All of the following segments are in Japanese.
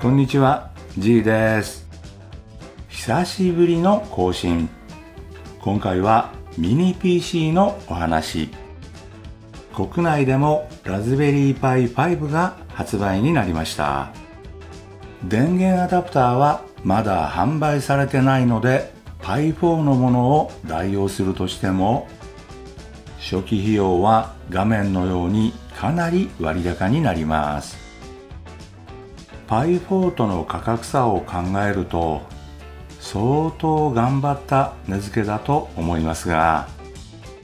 こんにちは G です。久しぶりの更新。今回はミニ PC のお話。国内でもラズベリーパイ5が発売になりました。電源アダプターはまだ販売されてないので Pi4 のものを代用するとしても初期費用は画面のようにかなり割高になります。Pi4 との価格差を考えると相当頑張った値付けだと思いますが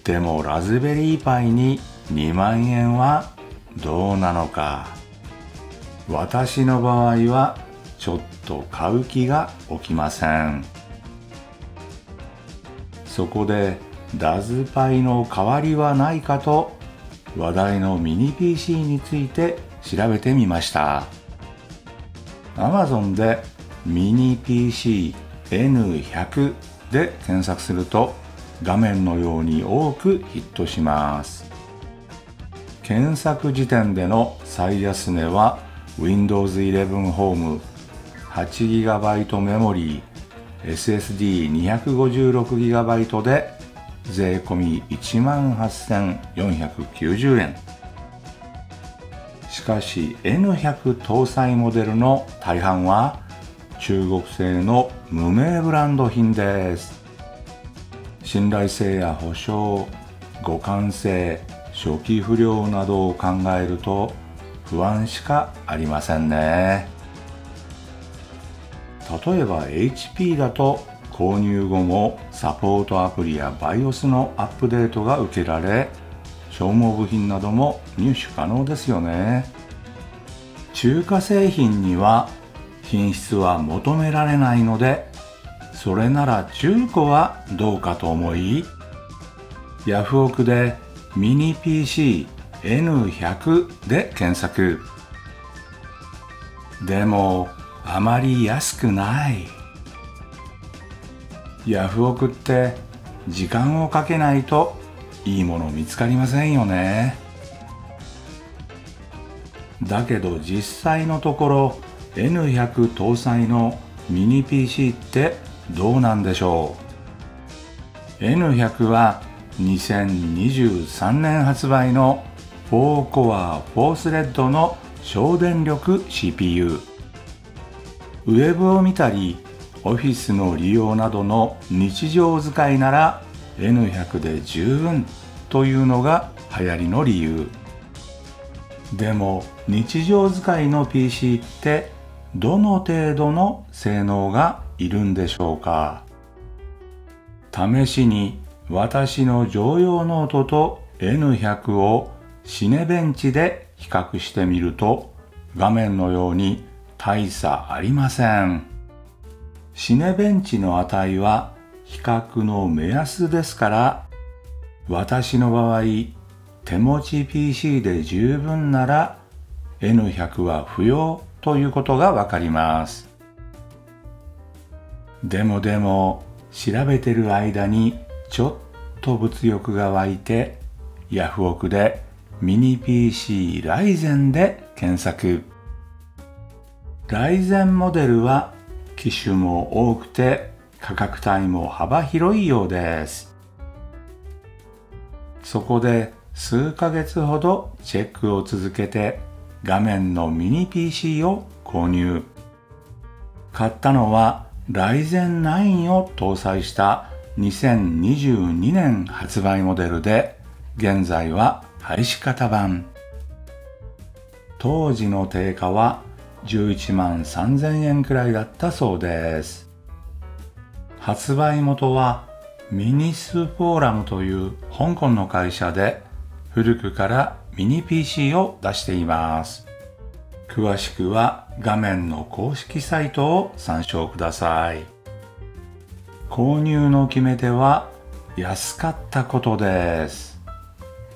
でもラズベリーパイに2万円はどうなのか。私の場合はちょっと買う気が起きません。そこでダズパイの代わりはないかと話題のミニ PC について調べてみました。Amazon でミニ PC N100 で検索すると画面のように多くヒットします。検索時点での最安値は Windows 11 Home 8GB メモリー SSD256GB で税込18,490円。しかし N100 搭載モデルの大半は中国製の無名ブランド品です。信頼性や保証互換性初期不良などを考えると不安しかありませんね。例えば HP だと購入後もサポートアプリや BIOS のアップデートが受けられ消耗部品なども入手可能ですよね。中華製品には品質は求められないのでそれなら中古はどうかと思いヤフオクでミニ PC N100 で検索。でもあまり安くない。ヤフオクって時間をかけないといいもの見つかりませんよね。だけど実際のところ N100 搭載のミニ PC ってどうなんでしょう。N100 は2023年発売の4コア4スレッドの省電力 CPU ウェブを見たりオフィスの利用などの日常使いなら N100 で十分というのが流行りの理由でも日常使いの PC ってどの程度の性能がいるんでしょうか？試しに私の常用ノートと N100 をシネベンチで比較してみると画面のように大差ありません。シネベンチの値は比較の目安ですから私の場合手持ち PC で十分なら N100 は不要ということがわかります。でもでも調べてる間にちょっと物欲が湧いてヤフオクでミニ PC ライゼンで検索。ライゼンモデルは機種も多くて価格帯も幅広いようです。そこで数ヶ月ほどチェックを続けて画面のミニ PC を購入。買ったのはライゼン9を搭載した2022年発売モデルで現在は配し方版。当時の定価は11万3000円くらいだったそうです。発売元はミニスフォーラムという香港の会社で古くからミニ PC を出しています。詳しくは画面の公式サイトを参照ください。購入の決め手は安かったことです。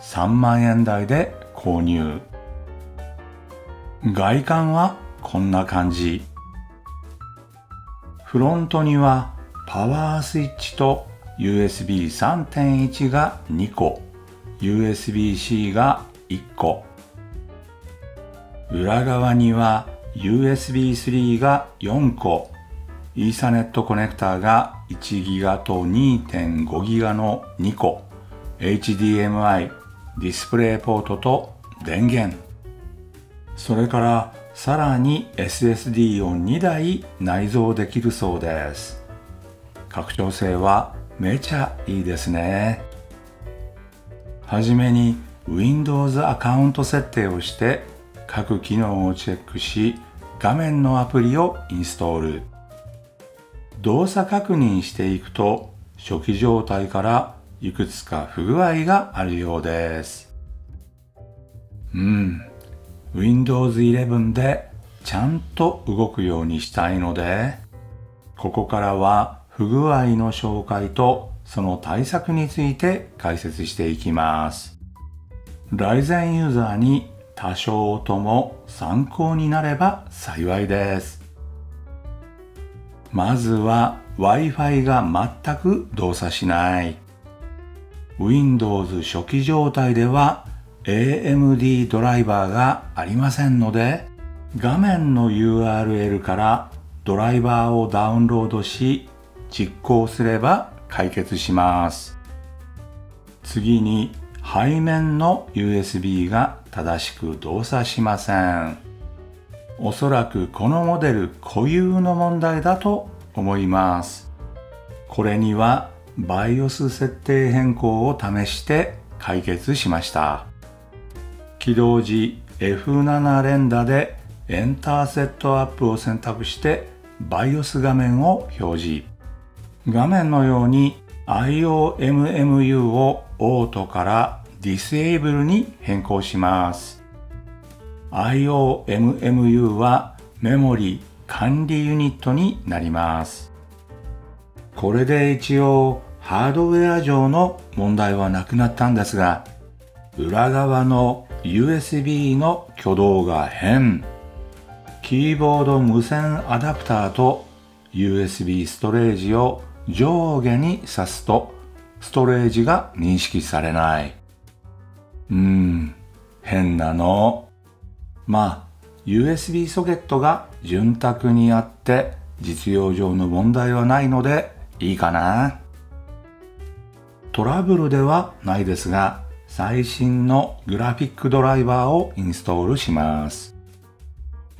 3万円台で購入。外観はこんな感じフロントにはパワースイッチと USB3.1 が2個 USB-C が1個。裏側には USB3 が4個、イーサネットコネクタが1ギガと2.5ギガの2個、HDMI、ディスプレイポートと電源。それからさらに SSD を2台内蔵できるそうです。拡張性はめちゃいいですね。はじめに Windows アカウント設定をして各機能をチェックし画面のアプリをインストール。動作確認していくと初期状態からいくつか不具合があるようです。うん。Windows 11でちゃんと動くようにしたいので、ここからは不具合の紹介とその対策について解説していきます。ライゼンユーザーに多少とも参考になれば幸いです。まずは Wi-Fi が全く動作しない。Windows 初期状態では AMD ドライバーがありませんので画面の URL からドライバーをダウンロードし実行すれば解決します。次に背面の USB が正しく動作しません。おそらくこのモデル固有の問題だと思います。これには BIOS 設定変更を試して解決しました。起動時 F7 連打でエンターセットアップを選択して BIOS 画面を表示。画面のように IOMMU をオートからディスエイブルに変更します。IOMMU はメモリ管理ユニットになります。これで一応ハードウェア上の問題はなくなったんですが、裏側の USB の挙動が変。キーボード無線アダプターと USB ストレージを上下に挿すとストレージが認識されない。うーん、変なの。まあ、USB ソケットが潤沢にあって実用上の問題はないのでいいかな。トラブルではないですが、最新のグラフィックドライバーをインストールします。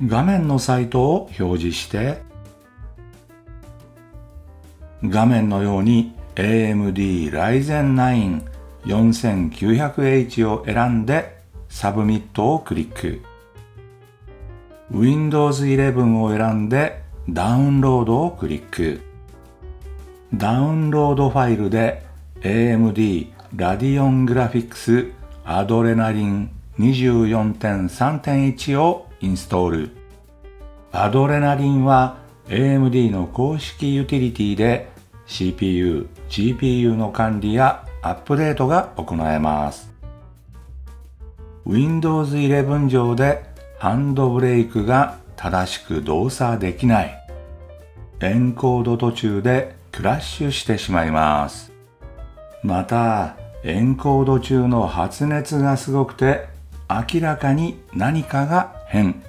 画面のサイトを表示して、画面のように AMD Ryzen 9 4900H を選んで Submit をクリック。Windows 11を選んでダウンロードをクリック。ダウンロードファイルで AMD Radeon Graphics Adrenaline 24.3.1をインストール。 Adrenalin は AMD の公式ユーティリティで CPU、GPU の管理やアップデートが行えます。Windows 11上でハンドブレイクが正しく動作できない。エンコード途中でクラッシュしてしまいます。また、エンコード中の発熱がすごくて明らかに何かが変。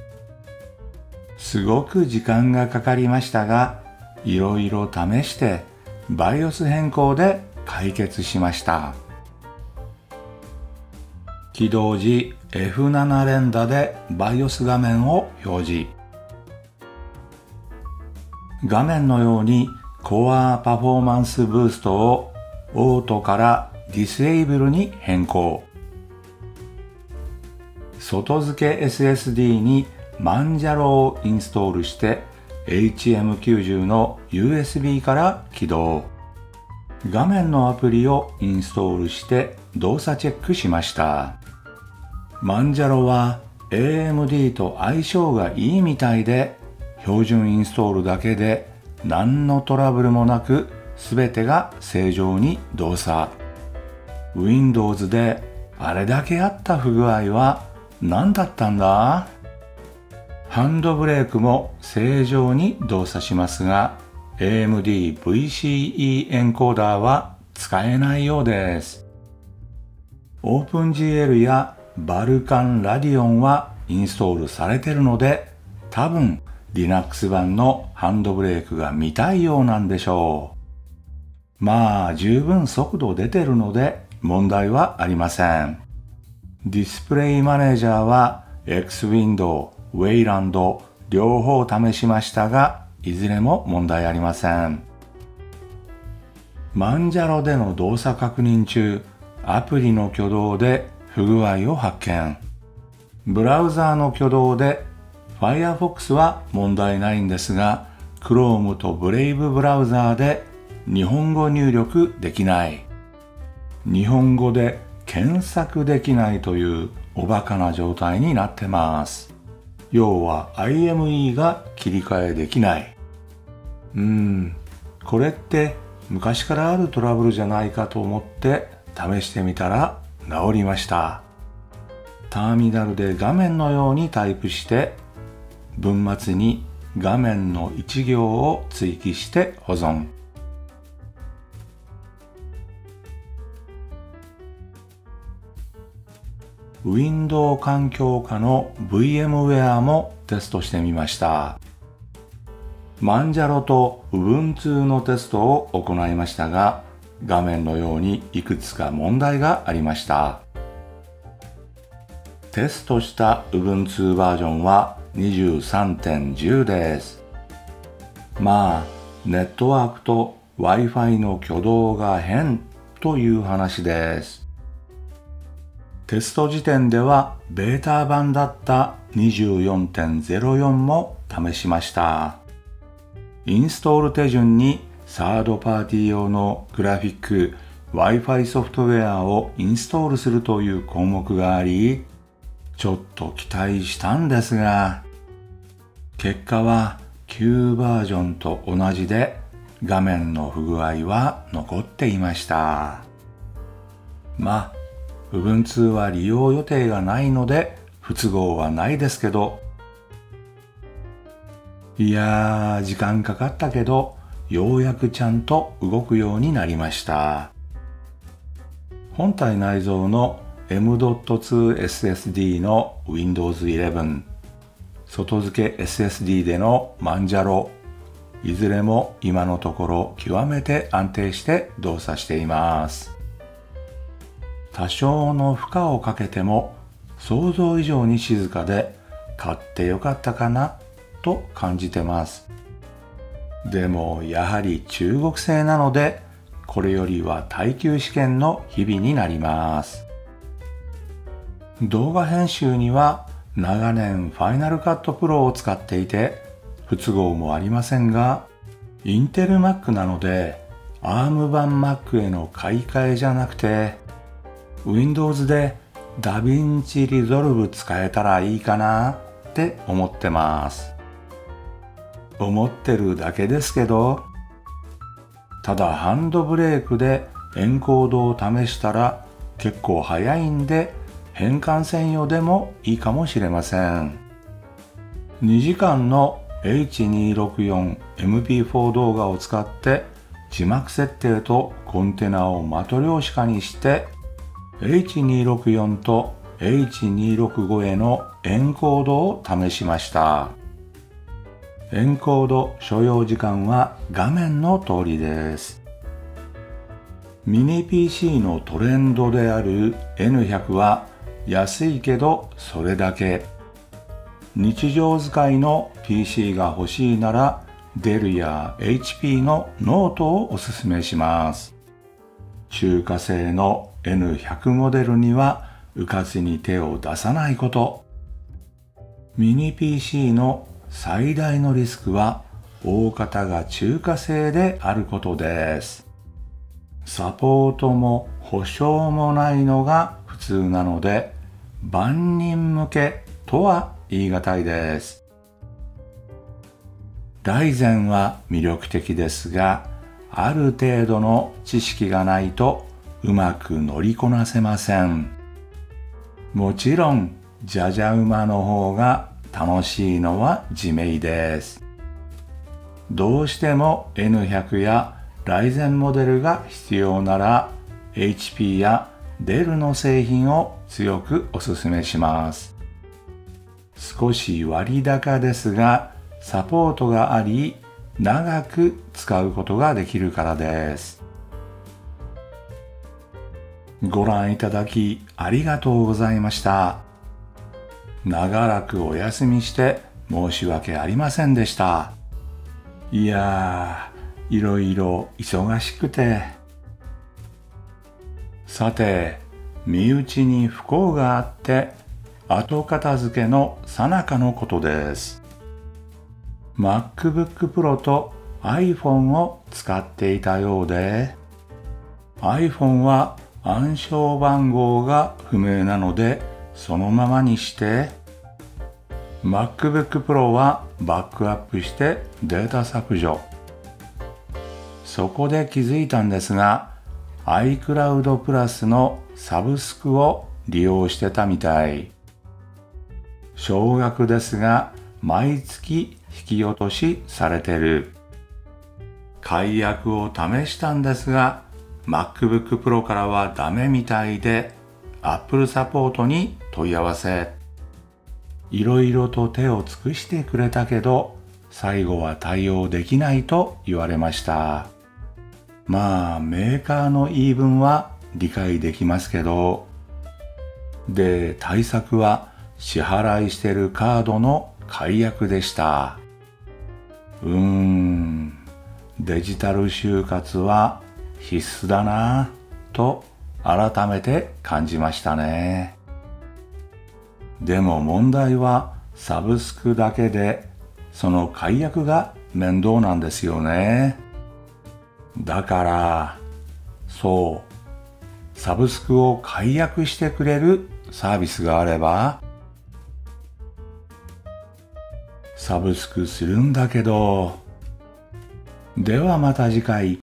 すごく時間がかかりましたが、いろいろ試して BIOS 変更で解決しました。起動時 F7 連打で BIOS 画面を表示。画面のように Core パフォーマンスブーストをオートからディスエイブルに変更。外付け SSD にマンジャロをインストールして HM90 の USB から起動。画面のアプリをインストールして動作チェックしました。マンジャロは AMD と相性がいいみたいで標準インストールだけで何のトラブルもなく全てが正常に動作。Windows であれだけあった不具合は何だったんだ？ HandBrake も正常に動作しますが AMD VCE エンコーダーは使えないようです。OpenGL や Vulkan Radeon はインストールされてるので多分 Linux 版の HandBrake が見たいようなんでしょう。まあ十分速度出てるので問題はありません。ディスプレイマネージャーは X ウィンドウ、ウェイランド両方試しましたがいずれも問題ありません。マンジャロでの動作確認中、アプリの挙動で不具合を発見。ブラウザーの挙動で Firefox は問題ないんですが、Chrome と Brave ブラウザーで日本語入力できない。日本語で検索できないというおバカな状態になってます。要は IME が切り替えできない。うーん、これって昔からあるトラブルじゃないかと思って試してみたら治りました。ターミナルで画面のようにタイプして文末に画面の一行を追記して保存。ウィンドウ環境下の VMware もテストしてみました。マンジャロと Ubuntu のテストを行いましたが、画面のようにいくつか問題がありました。テストした Ubuntu バージョンは23.10です。まあ、ネットワークと Wi-Fi の挙動が変という話です。テスト時点ではベータ版だった24.04も試しました。インストール手順にサードパーティー用のグラフィック Wi-Fi ソフトウェアをインストールするという項目があり、ちょっと期待したんですが、結果は旧バージョンと同じで画面の不具合は残っていました。まあ、Ubuntu は利用予定がないので不都合はないですけど、いやー、時間かかったけど、ようやくちゃんと動くようになりました。本体内蔵の M.2 SSD の Windows 11、外付け SSD でのマンジャロ、いずれも今のところ極めて安定して動作しています。多少の負荷をかけても想像以上に静かで買ってよかったかなと感じてます。でもやはり中国製なのでこれよりは耐久試験の日々になります。動画編集には長年 Final Cut Pro を使っていて不都合もありませんがインテル Mac なので ARM 版 Mac への買い替えじゃなくて Windows で DaVinci Resolve 使えたらいいかなって思ってます。思ってるだけですけど、ただハンドブレークでエンコードを試したら結構早いんで変換専用でもいいかもしれません。2時間の H264MP4 動画を使って字幕設定とコンテナをマトリョーシカにして H264 と H265 へのエンコードを試しました。エンコード所要時間は画面の通りです。ミニ PC のトレンドである N100 は安いけどそれだけ。日常使いの PC が欲しいならデルや HP のノートをおすすめします。中華製の N100 モデルにはうかつに手を出さないこと。ミニ PC の最大のリスクは大方が中華製であることです。サポートも保証もないのが普通なので万人向けとは言い難いです。ライゼンは魅力的ですがある程度の知識がないとうまく乗りこなせません。もちろん、じゃじゃ馬の方が楽しいのは自明です。どうしても N100 やライゼンモデルが必要なら HP やデルの製品を強くお勧めします少し割高ですがサポートがあり長く使うことができるからですご覧いただきありがとうございました。長らくお休みして申し訳ありませんでした。いやーいろいろ忙しくて。さて身内に不幸があって後片付けの最中のことです。MacBook Pro と iPhone を使っていたようで。iPhone は暗証番号が不明なのでそのままにして MacBook Pro はバックアップしてデータ削除。そこで気づいたんですが iCloud プラスのサブスクを利用してたみたい。少額ですが毎月引き落としされてる。解約を試したんですが MacBook Pro からはダメみたいで Apple サポートに問い合わせ。いろいろと手を尽くしてくれたけど最後は対応できないと言われました。まあメーカーの言い分は理解できますけど。で対策は支払いしてるカードの解約でした。うーん。デジタル就活は必須だなぁと改めて感じましたね。でも問題はサブスクだけでその解約が面倒なんですよね。だからそうサブスクを解約してくれるサービスがあればサブスクするんだけどではまた次回